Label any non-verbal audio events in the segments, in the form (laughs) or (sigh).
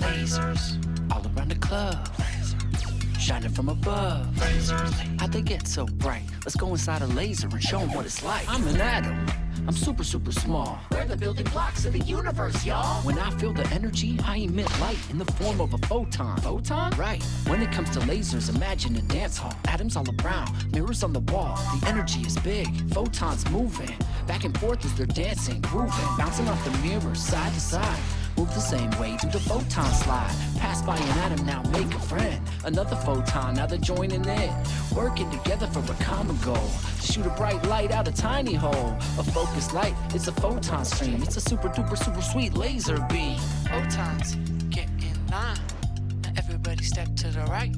Lasers all around the club. Shining from above. How'd they get so bright? Let's go inside a laser and show them what it's like. I'm an atom. I'm super, super small. We're the building blocks of the universe, y'all. When I feel the energy, I emit light in the form of a photon. Photon? Right. When it comes to lasers, imagine a dance hall. Atoms all around, mirrors on the wall. The energy is big, photons moving. Back and forth as they're dancing, grooving, bouncing off the mirrors, side to side. Move the same way, do the photon slide. Pass by an atom, now make a friend. Another photon, now they're joining in. Working together for a common goal. To shoot a bright light out a tiny hole. A focused light, it's a photon stream. It's a super duper super sweet laser beam. Photons, get in line. Now everybody step to the right.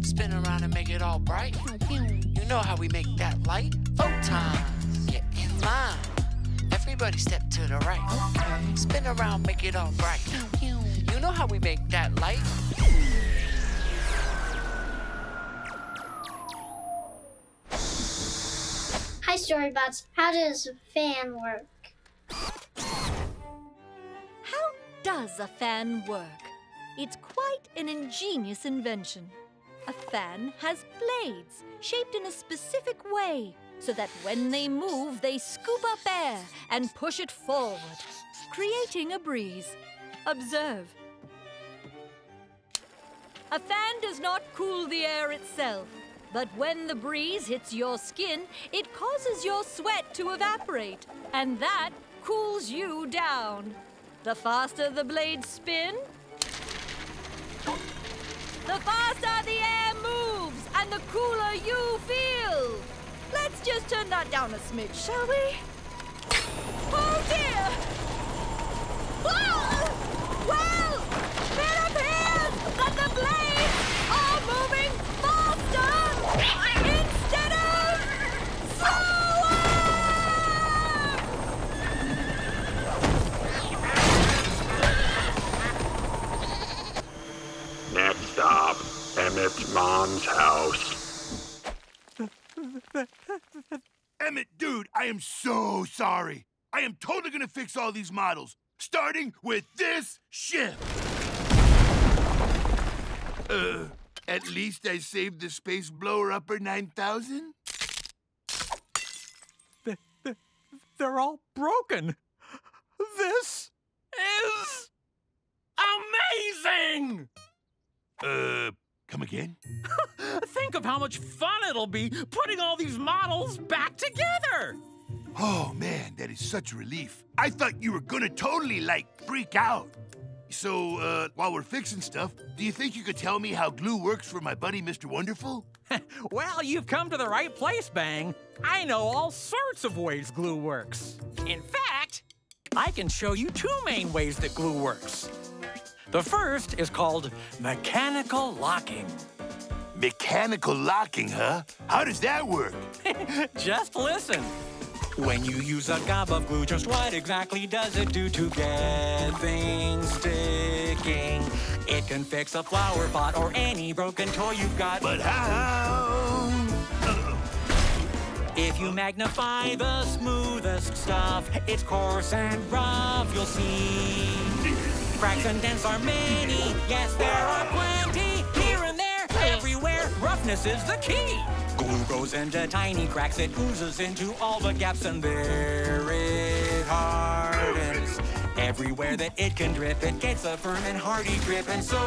Spin around and make it all bright. You know how we make that light? Photons, get in line. Everybody step to the right. Okay. Spin around, make it all bright. You know how we make that light? Hi, Storybots. How does a fan work? How does a fan work? It's quite an ingenious invention. A fan has blades shaped in a specific way so that when they move, they scoop up air and push it forward, creating a breeze. Observe. A fan does not cool the air itself, but when the breeze hits your skin, it causes your sweat to evaporate, and that cools you down. The faster the blades spin, the faster the air moves and the cooler you feel. Let's just turn that down a smidge, shall we? Oh dear! Ah! Well, it appears that the blades are moving faster instead of slower! Next stop, Emmett's mom's house. (laughs) Emmett, dude, I am so sorry. I am totally gonna fix all these models, starting with this ship. Uh, at least I saved the Space Blower Upper 9000? They're all broken. This is amazing! Uh, come again? (laughs) Think of how much fun it'll be putting all these models back together! Oh, man, that is such a relief. I thought you were gonna totally, like, freak out. So, uh, while we're fixing stuff, do you think you could tell me how glue works for my buddy, Mr. Wonderful? (laughs) well, you've come to the right place, Bang. I know all sorts of ways glue works. In fact, I can show you two main ways that glue works. The first is called mechanical locking. Mechanical locking, huh? How does that work? (laughs) Just listen. When you use a gob of glue, just what exactly does it do to get things sticking? It can fix a flower pot or any broken toy you've got. But how? If you magnify the smoothest stuff, it's coarse and rough, you'll see. Cracks and dents are many, yes, there are everywhere, is the key. Glue goes into tiny cracks, it oozes into all the gaps, and there it hardens. Everywhere that it can drip, it gets a firm and hardy grip, and so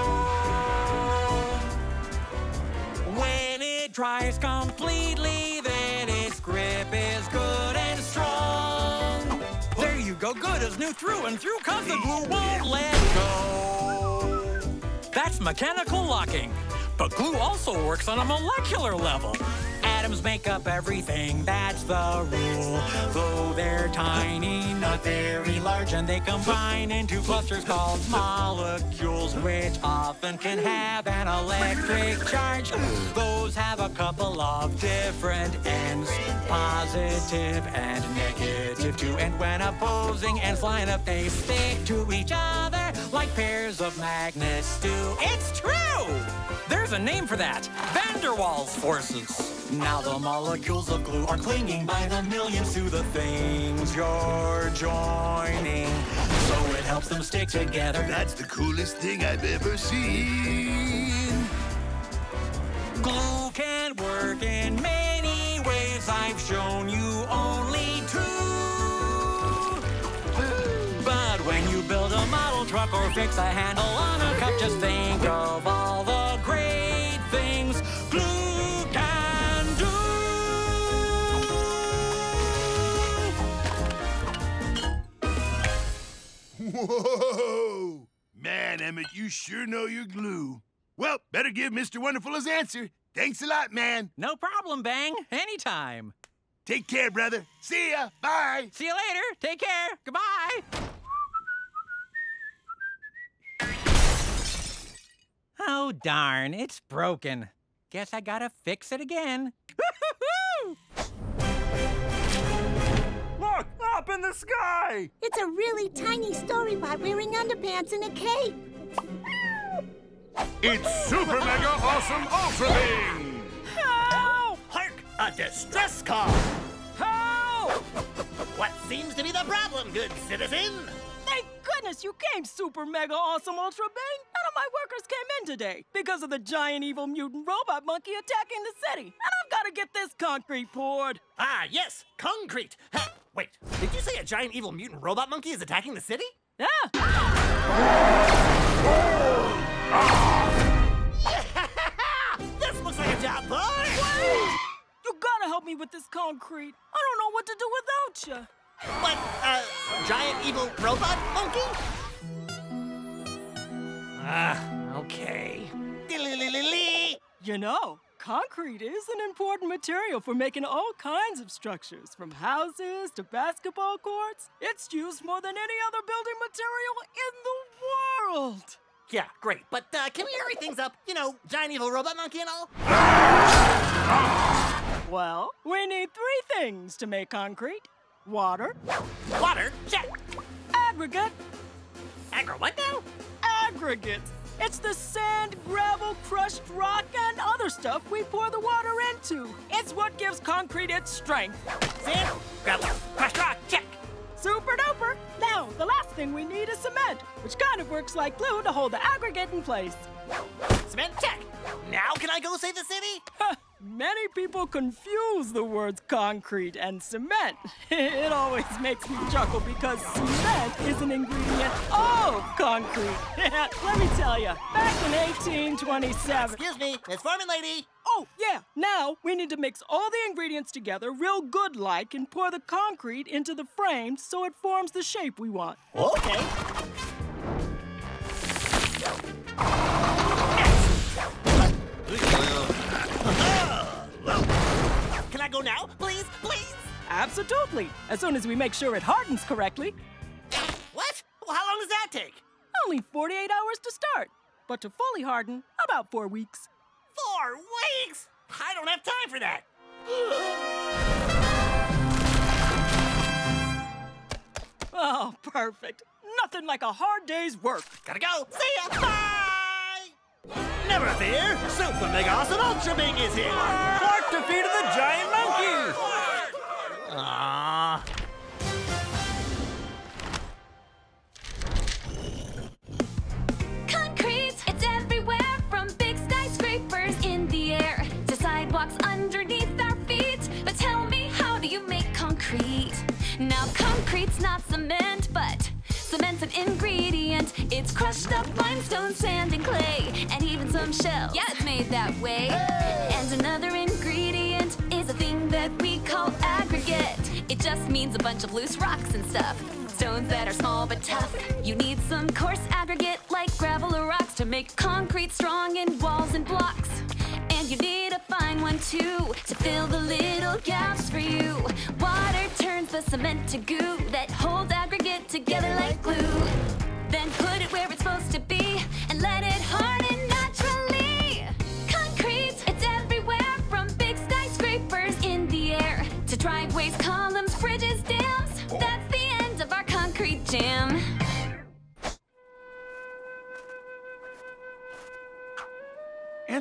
when it dries completely, then its grip is good and strong. There you go, good as new through and through, cause the glue won't let go. That's mechanical locking. But glue also works on a molecular level. Atoms make up everything, that's the rule. Though they're tiny, not very large, and they combine into clusters called molecules, which often can have an electric charge. Those have a couple of different ends, positive and negative too. And when opposing ends line up, they stick to each other like pairs of magnets do. It's true! There's a name for that. Van der Waals forces. Now the molecules of glue are clinging by the millions to the things you're joining. So it helps them stick together. That's the coolest thing I've ever seen. Glue can work in many ways. I've shown you a model truck or fix a handle on a cup, just think of all the great things glue can do. Whoa! Man, Emmett, you sure know your glue. Well, better give Mr. Wonderful his answer. Thanks a lot, man. No problem, Bang. Anytime. Take care, brother. See ya. Bye. See you later. Take care. Goodbye. Oh, darn. It's broken. Guess I gotta fix it again. (laughs) Look! Up in the sky! It's a really tiny storybot wearing underpants and a cape. (laughs) It's Super Mega Awesome Ultra Beam! Help! Hark! A distress call! Help! What seems to be the problem, good citizen? Thank goodness you came, Super Mega Awesome Ultra Bang! My workers came in today because of the giant evil mutant robot monkey attacking the city. And I've got to get this concrete poured. Ah, yes, concrete. Ha, wait, did you say a giant evil mutant robot monkey is attacking the city? Yeah! (laughs) this looks like a job, boy! You gotta help me with this concrete. I don't know what to do without you. What, uh, giant evil robot monkey? Ah, okay. You know, concrete is an important material for making all kinds of structures, from houses to basketball courts. It's used more than any other building material in the world. Yeah, great, but uh, can we hurry things up? You know, giant evil robot monkey and all? Well, we need three things to make concrete water, Water, check. aggregate, Agro, what now? Aggregate. It's the sand, gravel, crushed rock, and other stuff we pour the water into. It's what gives concrete its strength. Sand, gravel, crushed rock, check. Super duper! Now, the last thing we need is cement, which kind of works like glue to hold the aggregate in place. Cement, check. Now can I go save the city? Many people confuse the words concrete and cement. (laughs) it always makes me chuckle because cement is an ingredient of concrete. (laughs) Let me tell you, back in 1827. Excuse me, Miss Foreman lady. Oh, yeah, now we need to mix all the ingredients together real good like and pour the concrete into the frame so it forms the shape we want. Okay. Absolutely, as soon as we make sure it hardens correctly. What? Well, how long does that take? Only 48 hours to start, but to fully harden, about four weeks. Four weeks? I don't have time for that. (gasps) Oh, perfect. Nothing like a hard day's work. Gotta go. See ya. Bye. Never fear. Super Mega Awesome Ultra Bing is here. Clark defeated the giant monkey! Ah. Concrete, it's everywhere from big skyscrapers in the air to sidewalks underneath our feet. But tell me, how do you make concrete? Now, concrete's not cement, but cement's an ingredient. It's crushed up limestone, sand, and clay, and even some shells. Yeah, it's made that way. And another ingredient is a thing that we call aggregate. It just means a bunch of loose rocks and stuff. Stones that are small but tough. You need some coarse aggregate like gravel or rocks to make concrete strong in walls and blocks. And you need a fine one too to fill the little gaps for you. Water turns the cement to goo that holds aggregate together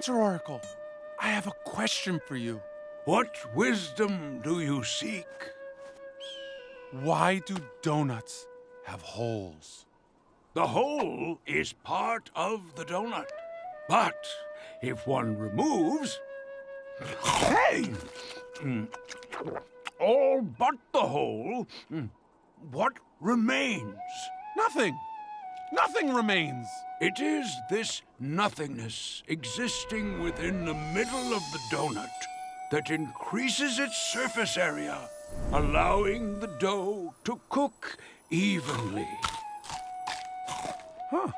Answer Oracle. I have a question for you. What wisdom do you seek? Why do donuts have holes? The hole is part of the donut. But if one removes. Hey! All but the hole, what remains? Nothing. Nothing remains. It is this nothingness existing within the middle of the donut that increases its surface area, allowing the dough to cook evenly. Huh.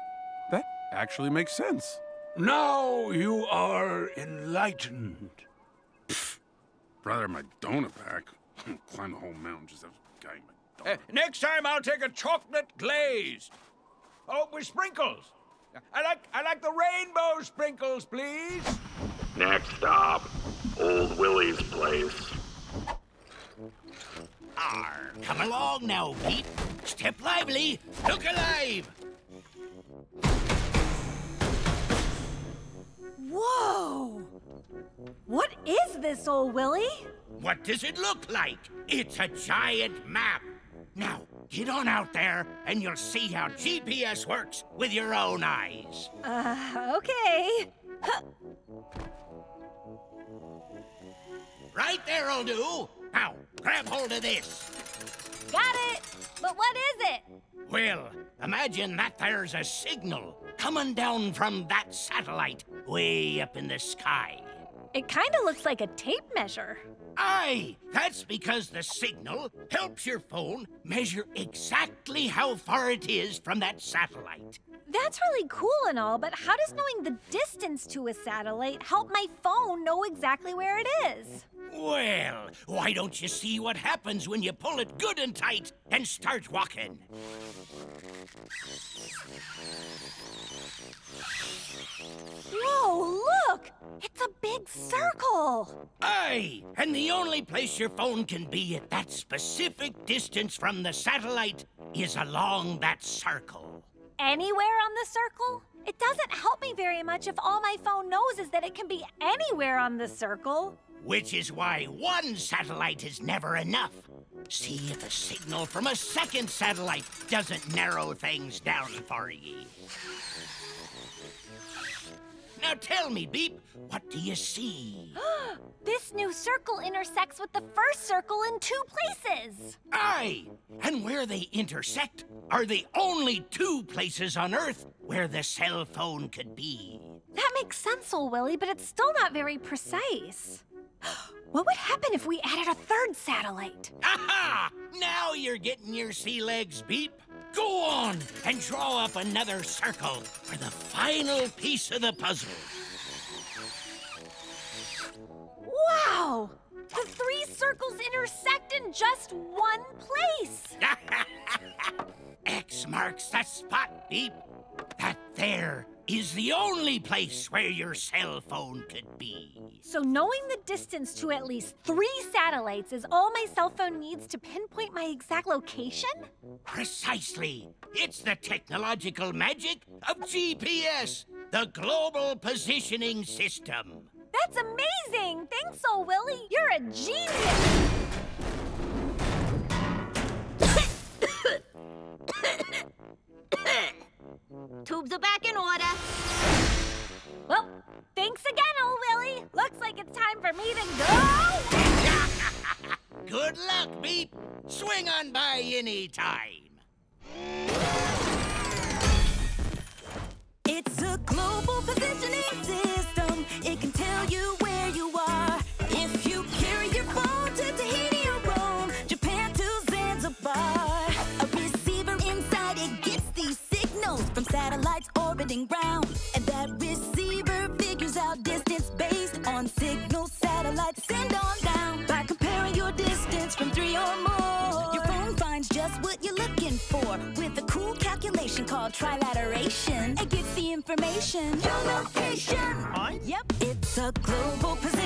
That actually makes sense. Now you are enlightened. Pfft. Rather my donut pack. (laughs) Climb the whole mountain just have a guy in my Uh, next time I'll take a chocolate glazed. Oh, with sprinkles. I like I like the rainbow sprinkles, please. Next stop, Old Willie's place. Arr, come along now, Pete. Step lively, look alive. Whoa! What is this, old Willie? What does it look like? It's a giant map. Now, get on out there and you'll see how GPS works with your own eyes. Uh, okay. Right there'll do. Now, grab hold of this. Got it! But what is it? Well, imagine that there's a signal coming down from that satellite way up in the sky. It kind of looks like a tape measure. Aye, that's because the signal helps your phone measure exactly how far it is from that satellite. That's really cool and all, but how does knowing the distance to a satellite help my phone know exactly where it is? Well, why don't you see what happens when you pull it good and tight and start walking? Whoa, look! It's a big circle! Aye, and the only place your phone can be at that specific distance from the satellite is along that circle. Anywhere on the circle? It doesn't help me very much if all my phone knows is that it can be anywhere on the circle. Which is why one satellite is never enough. See if a signal from a second satellite doesn't narrow things down for ye. Now tell me, Beep, what do you see? (gasps) this new circle intersects with the first circle in two places. Aye, and where they intersect are the only two places on Earth where the cell phone could be. That makes sense, old Willie, but it's still not very precise. (gasps) What would happen if we added a third satellite? Aha! Now you're getting your sea legs, Beep. Go on and draw up another circle for the final piece of the puzzle. Wow! The three circles intersect in just one place! (laughs) X marks the spot, Beep. That there is the only place where your cell phone could be. So knowing the distance to at least three satellites is all my cell phone needs to pinpoint my exact location? Precisely. It's the technological magic of GPS, the Global Positioning System. That's amazing! Thanks, old Willie. You're a genius! Tubes are back in order. Well, thanks again, old Willie. Looks like it's time for me to go. (laughs) Good luck, Beep. Swing on by any time. It's a global positioning system. It can tell you satellites orbiting round. And that receiver figures out distance based on signal satellites send on down. By comparing your distance from three or more, your phone finds just what you're looking for with a cool calculation called trilateration. It gets the information, your location. Yep, it's a global positioning